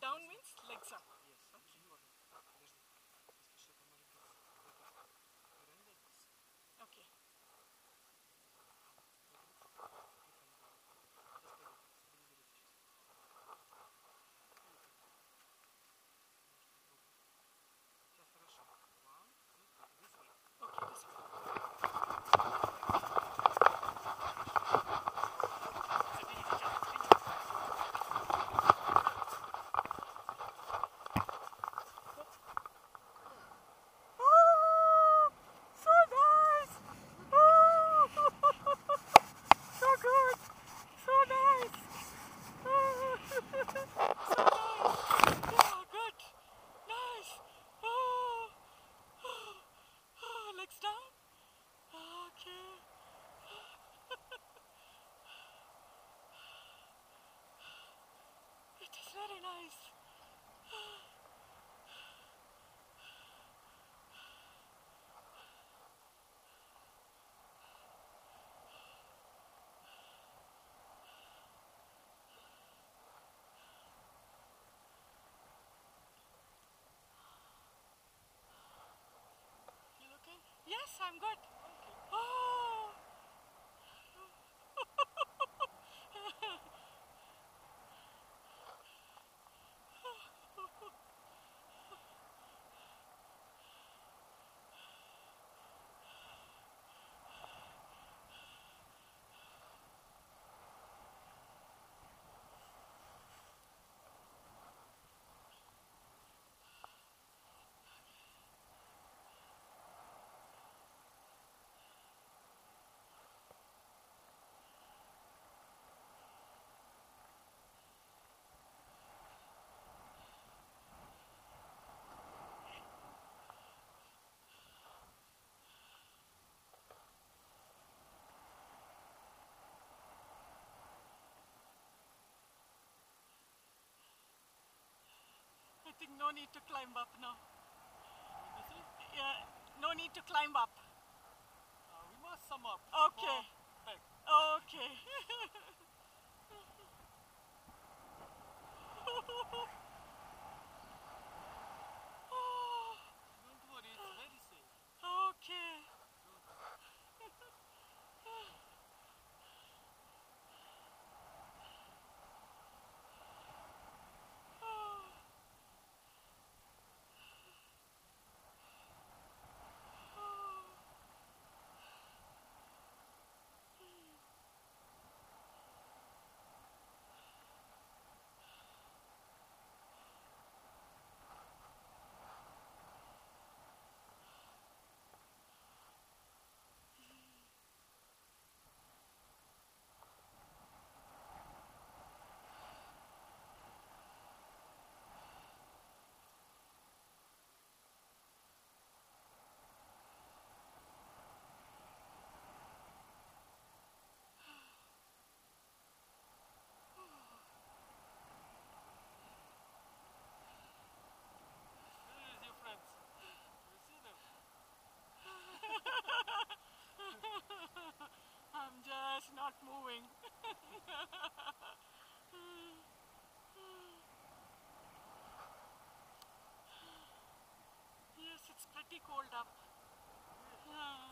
downwards, legs up. very nice. Yes, I'm good. think no need to climb up now. Yeah, no need to climb up. Uh, we must sum up. Okay. Okay. pretty cold up. Uh.